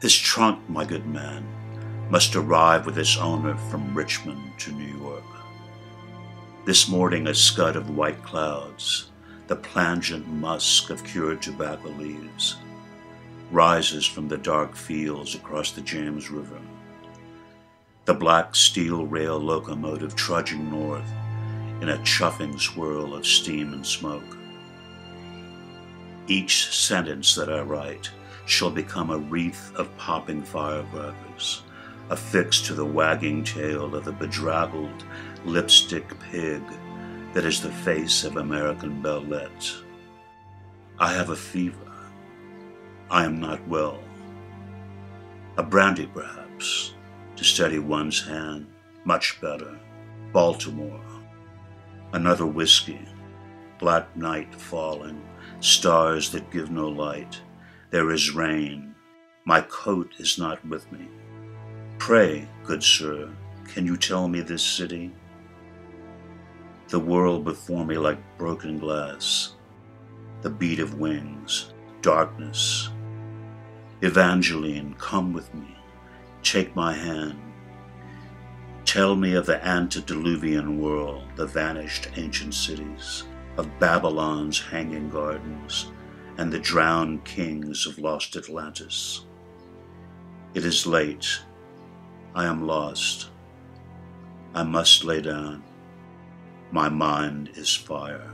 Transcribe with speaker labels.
Speaker 1: This trunk, my good man, must arrive with its owner from Richmond to New York. This morning, a scud of white clouds, the plangent musk of cured tobacco leaves, rises from the dark fields across the James River. The black steel rail locomotive trudging north in a chuffing swirl of steam and smoke. Each sentence that I write shall become a wreath of popping firecrackers, affixed to the wagging tail of the bedraggled lipstick pig that is the face of American Belles-Lettres. I have a fever. I am not well. A brandy, perhaps, to steady one's hand, much better. Baltimore. Another whiskey. Black night falling, stars that give no light. There is rain. My coat is not with me. Pray, good sir, can you tell me this city? The world before me like broken glass, the beat of wings, darkness. Evangeline, come with me, take my hand. Tell me of the antediluvian world, the vanished ancient cities, of Babylon's hanging gardens, and the drowned kings of lost Atlantis. It is late. I am lost. I must lay down. My mind is fire.